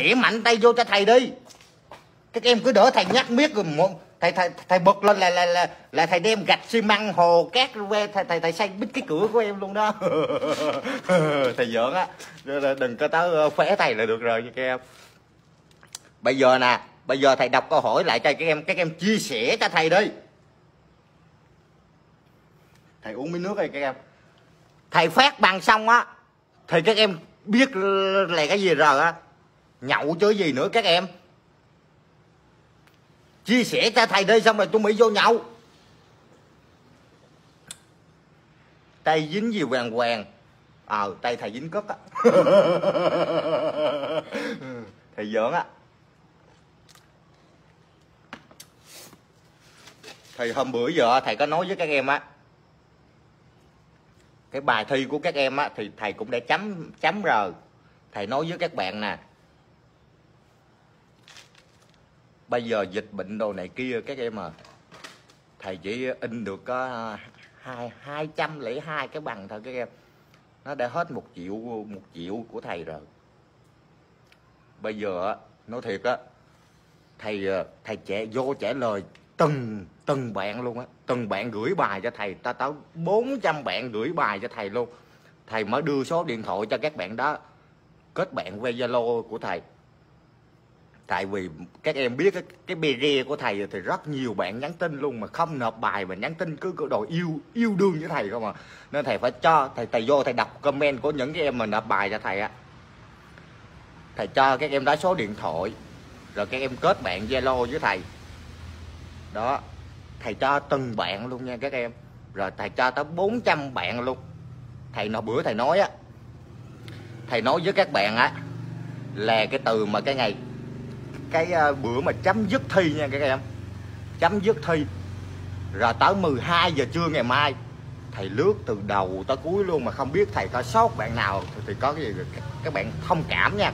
sẻ mạnh tay vô cho thầy đi. Các em cứ đỡ thầy nhắc miết rồi một thầy thầy thầy bật lên là là là là thầy đem gạch xi măng, hồ cát về thầy thầy thầy xây bít cái cửa của em luôn đó. Thầy giỡn á. Đừng có tới ờ, phé thầy là được rồi nha các em. Bây giờ nè, bây giờ thầy đọc câu hỏi lại cho các em các em chia sẻ cho thầy đi. Thầy uống miếng nước đây các em. Thầy phát bằng xong á, thì các em biết là cái gì rồi á? Nhậu chứ gì nữa các em? Chia sẻ cho thầy đi xong rồi tôi mới vô nhậu. Tay dính gì hoàng hoàng? Ờ à, tay thầy dính cất á. Thầy giỡn á. Thì hôm bữa giờ thầy có nói với các em á. Cái bài thi của các em á thì thầy cũng đã chấm chấm rồi thầy nói với các bạn nè bây giờ dịch bệnh đồ này kia, các em à thầy chỉ in được có hai hai trăm lẻ hai cái bằng thôi các em. Nó đã hết một triệu một triệu của thầy rồi. Bây giờ nói thiệt á, thầy à, thầy trẻ, vô trả lời, từng từng bạn luôn á. Từng bạn gửi bài cho thầy ta tới 400 bạn gửi bài cho thầy luôn. Thầy mới đưa số điện thoại cho các bạn đó. Kết bạn qua zalo của thầy tại vì các em biết cái, cái bề của thầy thì rất nhiều bạn nhắn tin luôn mà không nộp bài mà nhắn tin cứ, cứ đòi yêu yêu đương với thầy không à. Nên thầy phải cho thầy thầy vô thầy đọc comment của những cái em mà nộp bài cho thầy á. Thầy cho các em đó số điện thoại rồi các em kết bạn zalo với thầy. Đó thầy cho từng bạn luôn nha các em. Rồi thầy cho tới 400 bạn luôn. Thầy nó bữa thầy nói á thầy nói với các bạn á là cái từ mà cái ngày cái ờ, bữa mà chấm dứt thi nha các em. Chấm dứt thi. Rồi tới 12 giờ trưa ngày mai thầy lướt từ đầu tới cuối luôn mà không biết thầy có sót bạn nào thì, thì có cái gì các bạn thông cảm nha.